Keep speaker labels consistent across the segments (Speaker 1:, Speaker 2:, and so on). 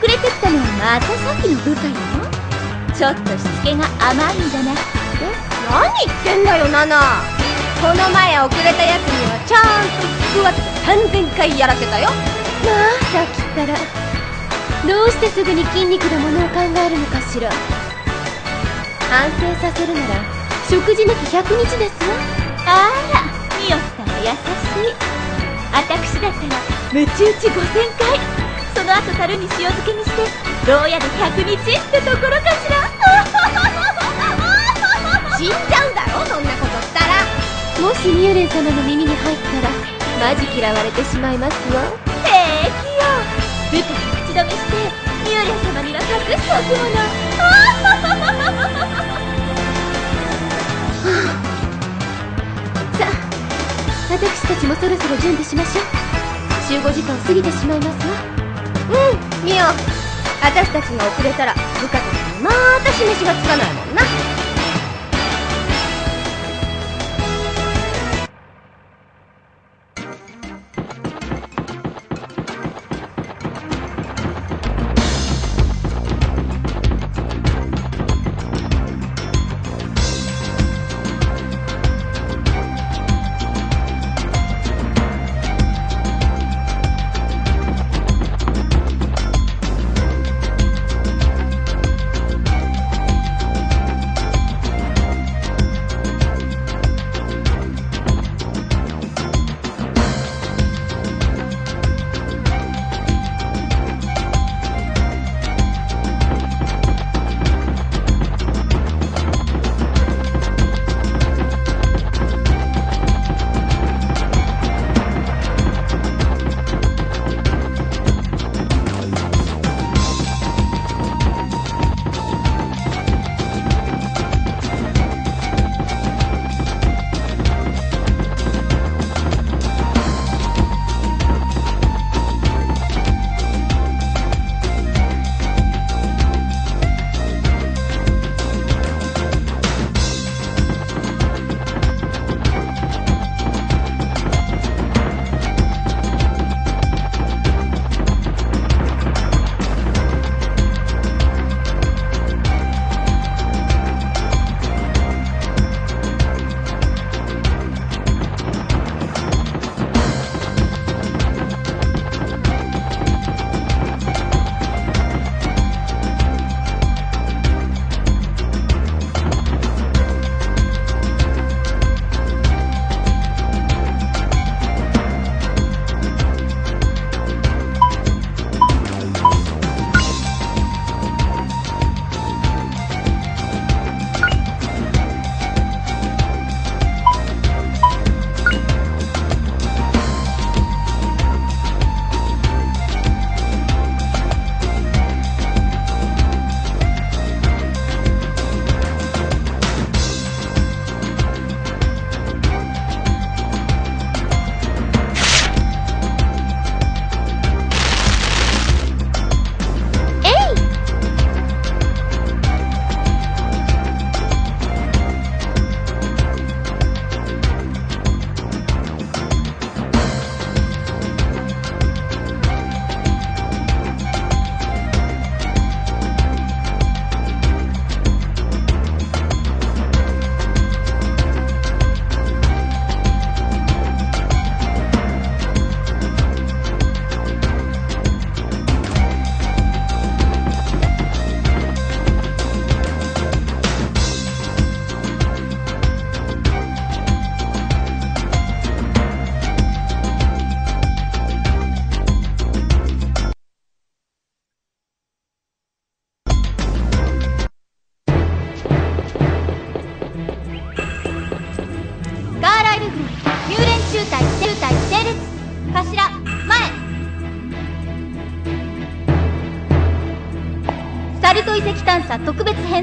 Speaker 1: 遅れてきたのはまたさっきの部下よちょっとしつけが甘いんじゃなくて
Speaker 2: 何言ってんだよナナこの前遅れたやつにはちゃんとスクワット3000回やらせたよ
Speaker 1: まあさっきったらどうしてすぐに筋肉のものを考えるのかしら反省させるなら食事抜き100日ですわあらミオさんは優しい。私だったらムチ打ち5000回。その後樽に塩漬けにして牢屋で100日ってところかしら。
Speaker 2: 死んじゃうだろそんなことしたら。
Speaker 1: もしミューレン様の耳に入ったらマジ嫌われてしまいますわ平気よ。部下に口止めしてミューレン様には隠しておくものさあ私たちもそろそろ準備しましょう。集合時間を過ぎてしまいますわ
Speaker 2: うんミオ私たちが遅れたら部下たちにまた示しがつかないもん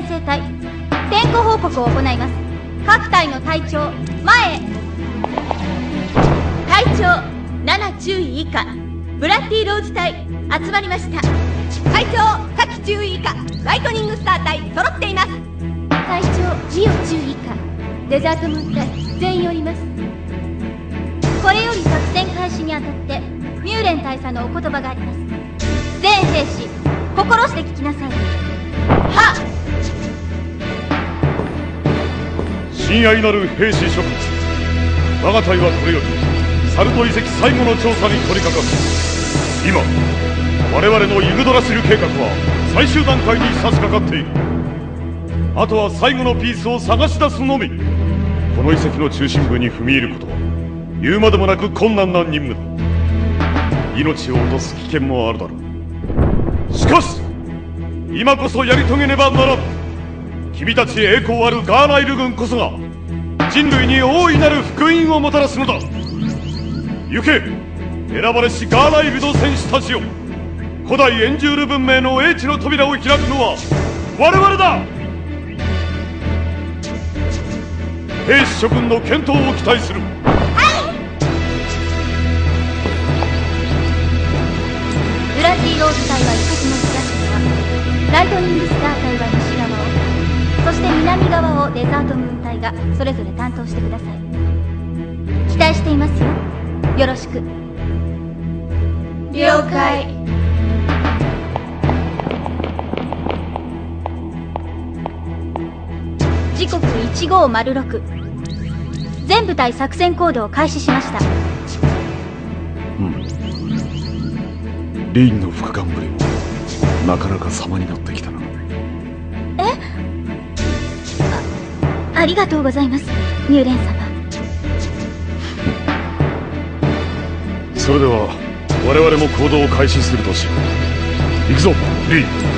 Speaker 2: なサルト遺跡探査特別編成隊点呼報告を行います。各隊の隊長前へ。隊長7注意以下。ブラッディローズ隊集まりました。隊長火器注意以下。ライトニングスター隊揃っています。
Speaker 1: 隊長ミオ注意以下。デザートムーン隊全員おります。
Speaker 2: これより作戦開始にあたってミューレン大佐のお言葉があります。全兵士心して聞きなさい。はっ。
Speaker 3: 親愛なる兵士諸君我が隊はこれよりサルト遺跡最後の調査に取り掛かる。今我々のユグドラシル計画は最終段階に差し掛かっている。あとは最後のピースを探し出すのみ。この遺跡の中心部に踏み入ることは言うまでもなく困難な任務だ。命を落とす危険もあるだろう。しかし今こそやり遂げねばならん。君たち栄光あるガーナイル軍こそが人類に大いなる福音をもたらすのだ。行け選ばれしガーナイルの戦士たちよ。古代エンジュール文明の英知の扉を開くのは我々だ。兵士諸君の健闘を期待する。はい。
Speaker 2: ブラッディローズ隊は一角の東側ライトニングスターそして南側をデザートムーン隊がそれぞれ担当してください。期待していますよ。よろしく。
Speaker 1: 了解。
Speaker 2: 時刻1506全部隊作戦行動を開始しました。
Speaker 3: うん。リンの副官ぶりもなかなか様になった。
Speaker 2: りがとうございます。ミューレン様。
Speaker 3: それでは我々も行動を開始するとし行くぞリー。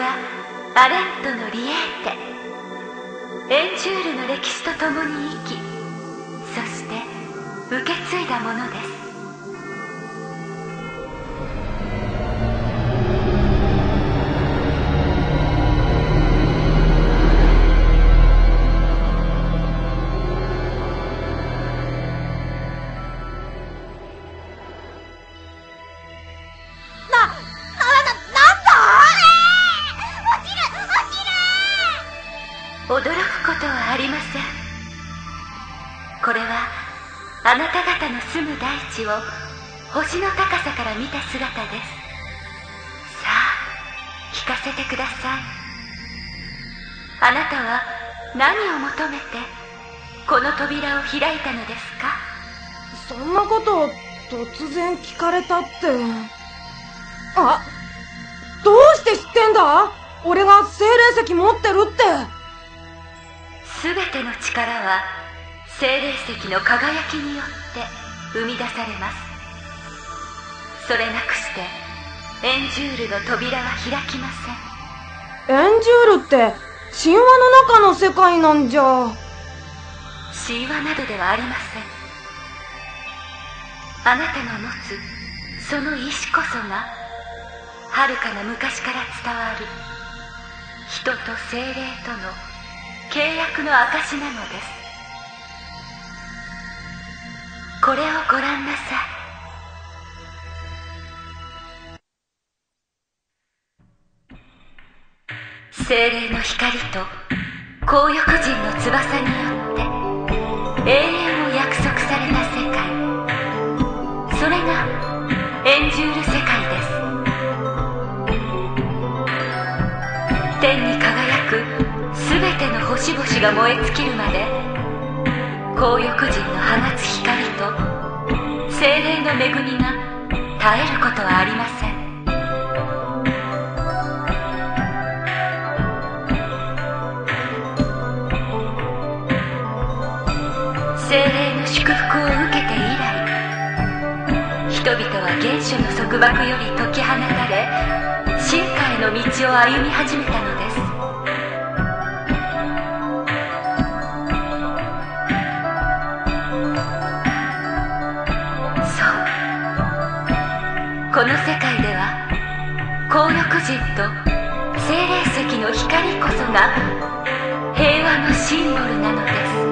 Speaker 4: はアレントのリエーテ。エンジュールの歴史と共に生きそして受け継いだものです。住む大地を星の高さから見た姿ですさあ聞かせてくださいあなたは何を求めてこの扉を開いたのですか？
Speaker 5: そんなことを突然聞かれたって。あ、どうして知ってんだ？俺が精霊石持ってるって。
Speaker 4: すべての力は精霊石の輝きによって生み出されます。それなくしてエンジュールの扉は開きません。
Speaker 5: エンジュールって神話の中の世界なんじゃ。
Speaker 4: 神話などではありません。あなたが持つその意志こそが遥かな昔から伝わる。人と精霊との契約の証なのですこれをご覧なさい。精霊の光と紅浴人の翼によって永遠を約束された世界。それがエンジュール世界です。天に輝く全ての星々が燃え尽きるまで。紅浴人の放つ光と精霊の恵みが絶えることはありません。精霊の祝福を受けて以来人々は原初の束縛より解き放たれ進化への道を歩み始めたのです。この世界では紅浴人と精霊石の光こそが平和のシンボルなのです。